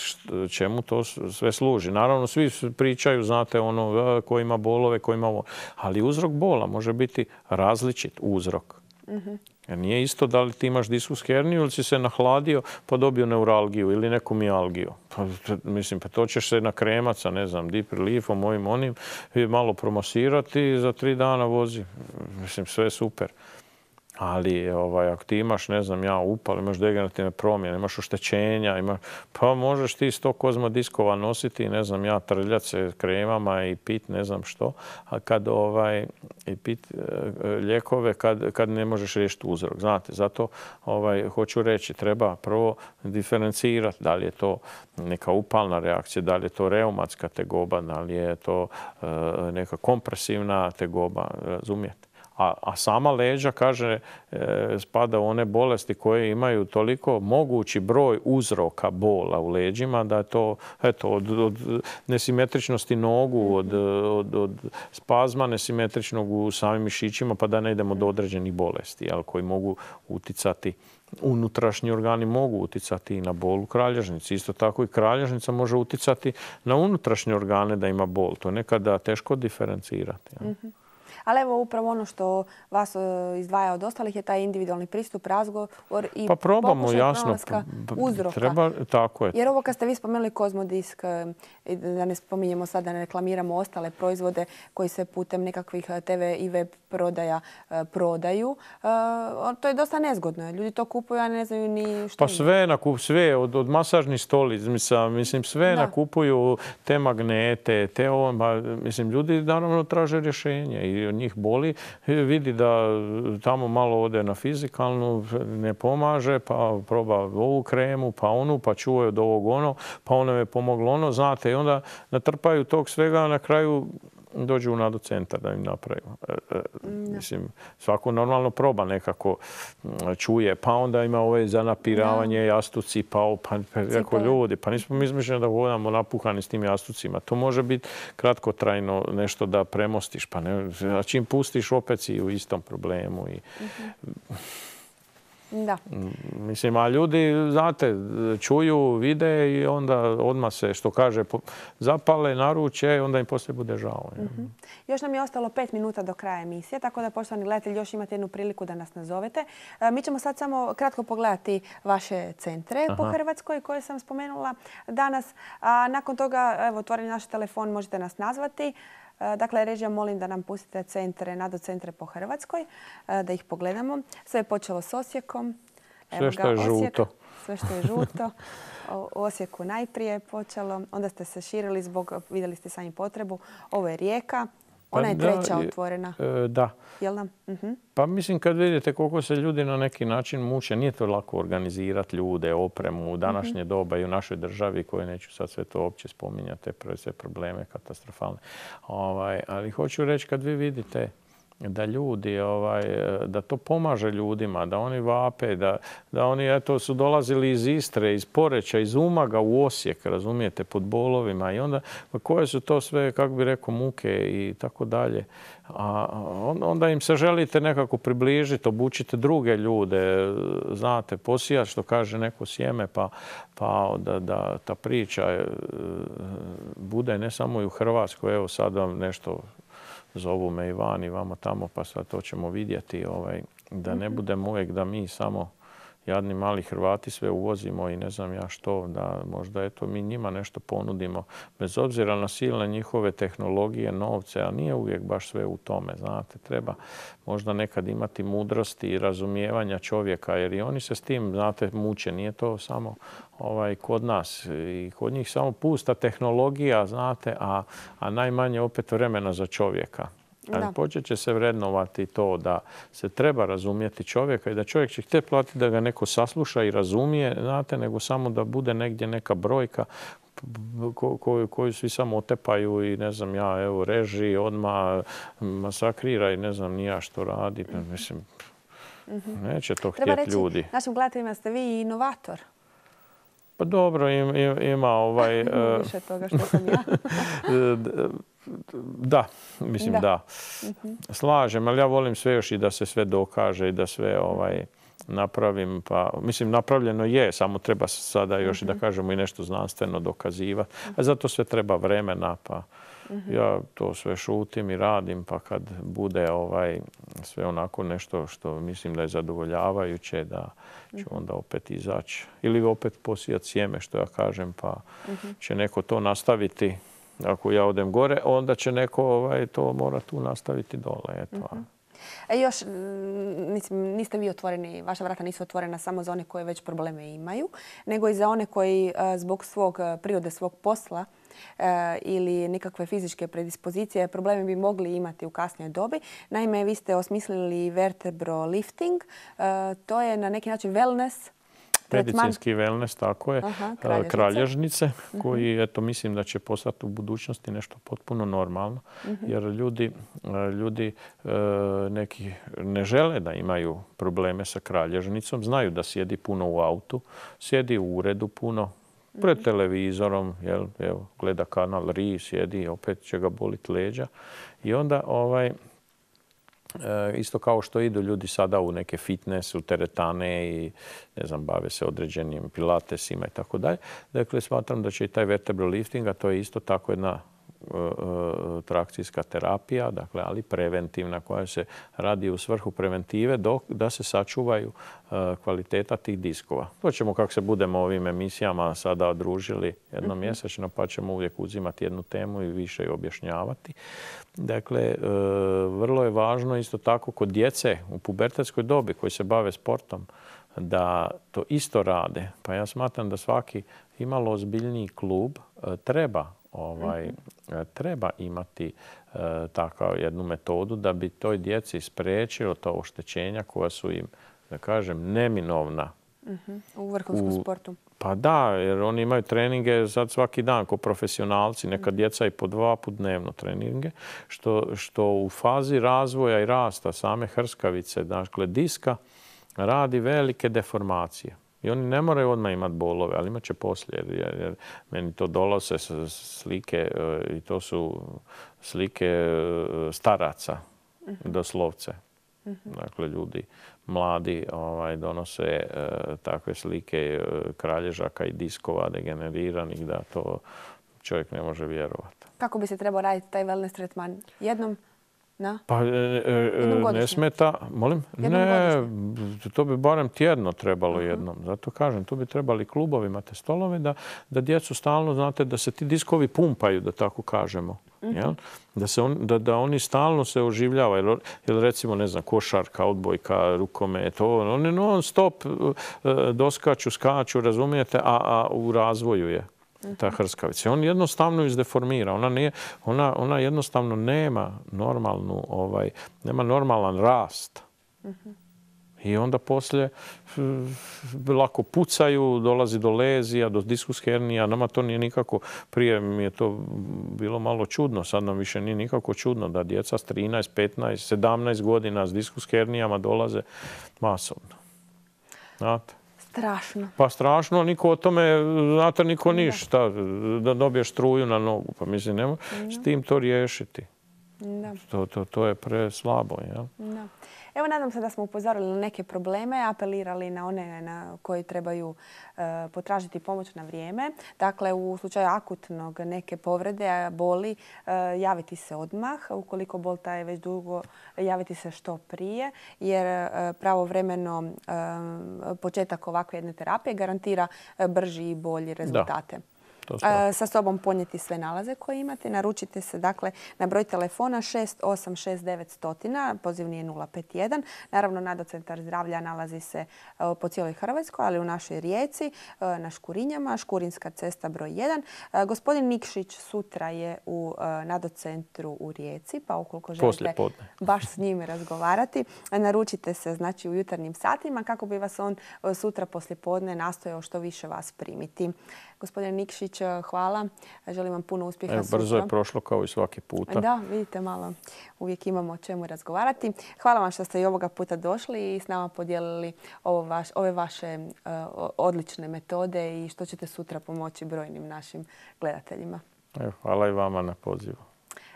čemu to sve služi. Naravno, svi pričaju, znate, ono, e, ko ima bolove, ko ima ovo. Ali uzrok bola može biti različit uzrok. Jer nije isto da li ti imaš diskus herniju ili si se nahladio pa dobio neuralgiju ili neku mijalgiju. Pa, mislim, pa to ćeš se na kremaca, ne znam, deep reliefom, ovim onim, malo promasirati i za tri dana vozi. Mislim, sve je super. Ali ovaj, ako ti imaš, ne znam ja, upal, imaš degenerativne promjene, imaš oštećenja, ima, pa možeš ti sto kozmodiskova nositi, ne znam ja, trljat se kremama i pit ne znam što, a kad ovaj, i pit e, lijekove kad, kad ne možeš riješiti uzrok. Znate, zato ovaj, hoću reći, treba prvo diferencirati da li je to neka upalna reakcija, da li je to reumatska tegoba, da li je to e, neka kompresivna tegoba, razumijete? A, sama leđa, kaže, e, spada u one bolesti koje imaju toliko mogući broj uzroka bola u leđima da je to eto, od, od nesimetričnosti nogu, od, od, spazma nesimetričnog u samim mišićima pa da ne idemo do određenih bolesti jel, koji mogu uticati unutrašnji organi mogu uticati i na bol u kralježnici. Isto tako i kralježnica može uticati na unutrašnje organe da ima bol. To je nekada teško diferencirati. Ali evo upravo ono što vas e, izdvaja od ostalih je taj individualni pristup, razgovor i pa probamo, jasno, uzroka. Treba, tako je. Jer ovo kad ste vi spomenuli kozmodisk, e, da ne spominjemo sad, da ne reklamiramo ostale proizvode koji se putem nekakvih e, TV i web prodaja prodaju, to je dosta nezgodno. Ljudi to kupuju, a ne znaju ni što Pa sve, nakup, sve od, od masažnih stolica, mislim sve nakupuju te magnete, te ovo, mislim ljudi naravno traže rješenje i njih boli, vidi da tamo malo ode na fizikalnu, ne pomaže, pa proba ovu kremu, pa onu, pa čuje od ovog ono, pa ono je pomoglo ono, znate, i onda natrpaju tog svega, a na kraju dođu u nado centar da im napravimo. E, e, mislim, svako normalno proba nekako čuje, pa onda ima ove za napiravanje jastuci, pa, pa rekao ljudi, pa nismo izmišljeni da hodamo napuhani s tim jastucima. To može biti kratkotrajno nešto da premostiš, pa ne, čim pustiš opet si u istom problemu. I, mhm. Da. Mislim, a ljudi, znate, čuju, vide i onda odmah se, što kaže, zapale, naruče i onda im poslije bude žao. Mhm. Još nam je ostalo pet minuta do kraja emisije, tako da, poštovani gledatelji, još imate jednu priliku da nas nazovete. E, mi ćemo sad samo kratko pogledati vaše centre po Hrvatskoj koje sam spomenula danas. A nakon toga, evo, otvoren naš telefon, možete nas nazvati. E, dakle, režija molim da nam pustite centre, centre po Hrvatskoj, e, da ih pogledamo. Sve je počelo s Osijekom. Sve što je žuto. Sve što je žuto. U Osijeku najprije počelo, onda ste se širili zbog, vidjeli ste sami potrebu. Ovo je Rijeka, Ona je treća otvorena. E, da. Jel nam? Mhm. Pa mislim kad vidite koliko se ljudi na neki način muče, nije to lako organizirati ljude, opremu u današnje mhm. doba i u našoj državi koje neću sad sve to uopće spominjati, te sve probleme katastrofalne. Ovaj, ali hoću reći kad vi vidite da ljudi, ovaj, da to pomaže ljudima, da oni vape, da, da oni eto, su dolazili iz Istre, iz Poreća, iz Umaga u Osijek, razumijete, pod bolovima i onda koje su to sve, kako bi rekao, muke i tako dalje. A onda im se želite nekako približiti, obučite druge ljude, znate, posijati što kaže neko sjeme, pa, pa da, da ta priča e, bude ne samo i u Hrvatskoj, evo sad vam nešto zovu me i van i vamo tamo, pa sad to ćemo vidjeti. Ovaj, da ne mhm. budemo uvijek da mi samo jadni mali Hrvati sve uvozimo i ne znam ja što, da možda eto mi njima nešto ponudimo, bez obzira na silne njihove tehnologije, novce, a nije uvijek baš sve u tome, znate, treba možda nekad imati mudrosti i razumijevanja čovjeka, jer i oni se s tim, znate, muče, nije to samo ovaj, kod nas. I kod njih samo pusta tehnologija, znate, a, a najmanje opet vremena za čovjeka. Ali počet će se vrednovati to da se treba razumjeti čovjeka i da čovjek će htjeti platiti da ga neko sasluša i razumije, znate, nego samo da bude negdje neka brojka koju, svi samo otepaju i ne znam ja, evo, reži, odmah masakrira i ne znam ni ja što radi. Mislim, mhm. neće to htjeti ljudi. Našim gledateljima ste vi inovator. Pa dobro, ima ovaj... Više toga što sam ja. Da, mislim da. Mhm. Slažem, ali ja volim sve još i da se sve dokaže i da sve ovaj napravim. Pa, mislim, napravljeno je, samo treba sada još i da mhm. kažemo i nešto znanstveno dokazivati. A zato sve treba vremena, pa mhm. ja to sve šutim i radim, pa kad bude ovaj sve onako nešto što mislim da je zadovoljavajuće, da ću onda opet izaći. Ili opet posijati sjeme, što ja kažem, pa će neko to nastaviti ako ja odem gore, onda će neko ovaj, to mora tu nastaviti dole. Eto. Mhm. E još, mislim, niste vi otvoreni, vaša vrata nisu otvorena samo za one koje već probleme imaju, nego i za one koji e, zbog svog e, prirode svog posla e, ili nikakve fizičke predispozicije problemi bi mogli imati u kasnijoj dobi. Naime, vi ste osmislili vertebro lifting. To je na neki način wellness medicinski wellness, tako je, kralježnice, mhm. koji, eto, mislim da će postati u budućnosti nešto potpuno normalno, mhm. jer ljudi, ljudi e, neki ne žele da imaju probleme sa kralježnicom, znaju da sjedi puno u autu, sjedi u uredu puno, pred mhm. televizorom, jel, evo, gleda kanal RI, sjedi, opet će ga boliti leđa. I onda ovaj, isto kao što idu ljudi sada u neke fitness, u teretane i ne znam, bave se određenim pilatesima i tako dalje. Dakle, smatram da će i taj vertebral lifting, a to je isto tako jedna E, e, trakcijska terapija, dakle, ali preventivna koja se radi u svrhu preventive dok da se sačuvaju e, kvaliteta tih diskova. To ćemo kako se budemo ovim emisijama sada odružili jednomjesečno pa ćemo uvijek uzimati jednu temu i više objašnjavati. Dakle, vrlo je važno isto tako kod djece u pubertetskoj dobi koji se bave sportom da to isto rade. Pa ja smatram da svaki imalo ozbiljniji klub treba ovaj, e, treba imati e, takav jednu metodu da bi toj djeci spriječilo to oštećenja koja su im, da kažem, neminovna. Mhm, u vrhunskom sportu. Pa da, jer oni imaju treninge sad svaki dan ko profesionalci, neka mhm. djeca i po dva put dnevno treninge, što, što u fazi razvoja i rasta same hrskavice, dakle diska, radi velike deformacije. I oni ne moraju odmah imati bolove, ali imat će poslije. Jer, meni to dolaze slike e, i to su slike e, staraca, mhm. doslovce. Mhm. Dakle, ljudi mladi ovaj, donose e, takve slike kralježaka i diskova degeneriranih da to čovjek ne može vjerovati. Kako bi se trebao raditi taj wellness tretman? Jednom pa e, e, ne smeta, molim? ne, to bi barem tjedno trebalo jednom. Zato kažem, tu bi trebali klubovi, imate stolove, da, da djecu stalno, znate, da se ti diskovi pumpaju, da tako kažemo. Mhm. Da, se da, da oni stalno se oživljavaju. Jer, recimo, ne znam, košarka, odbojka, rukomet, oni non stop e, doskaču, skaču, razumijete, a, a u razvoju je ta hrskavica. On jednostavno izdeformira. Ona, nije, ona, ona jednostavno nema normalnu, ovaj, nema normalan rast. I onda poslije lako pucaju, dolazi do lezija, do diskus hernija. Nama to nije nikako, prije mi je to bilo malo čudno, sad nam više nije nikako čudno da djeca s 13, 15, 17 godina s diskus hernijama dolaze masovno. Znate? Strašno. Pa strašno, niko o tome, znate, niko ništa, da dobiješ struju na nogu. Pa mislim, nema s tim to riješiti. To, to, to je pre slabo. Ja? Da. Evo, nadam se da smo upozorili na neke probleme, apelirali na one na koji trebaju e, potražiti pomoć na vrijeme. Dakle, u slučaju akutnog neke povrede, boli, e, javiti se odmah. Ukoliko bol je već dugo, javiti se što prije, jer e, pravovremeno početak ovakve jedne terapije garantira brži i bolji rezultate. Sa sobom ponijeti sve nalaze koje imate. Naručite se dakle na broj telefona 686900, pozivni je 051. Naravno, Nadocentar zdravlja nalazi se po cijeloj Hrvatskoj, ali u našoj Rijeci, na Škurinjama, Škurinska cesta broj 1. Gospodin Nikšić sutra je u Nadocentru u Rijeci, pa ukoliko želite baš s njime razgovarati, naručite se znači u jutarnjim satima kako bi vas on sutra poslijepodne nastojao što više vas primiti. Gospodine Nikšić, hvala. Želim vam puno uspjeha Evo, Brzo je prošlo kao i svaki puta. Da, vidite malo. Uvijek imamo o čemu razgovarati. Hvala vam što ste i ovoga puta došli i s nama podijelili ove vaše e, odlične metode i što ćete sutra pomoći brojnim našim gledateljima. hvala i vama na pozivu.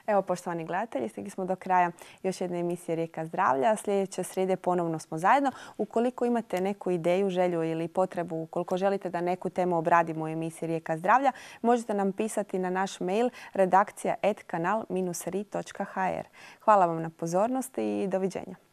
Evo, poštovani gledatelji, stigli smo do kraja još jedne emisije Rijeka zdravlja. Sljedeće srijede ponovno smo zajedno. Ukoliko imate neku ideju, želju ili potrebu, ukoliko želite da neku temu obradimo u emisiji Rijeka zdravlja, možete nam pisati na naš mail redakcija etkanal-ri.hr. Hvala vam na pozornosti i doviđenja.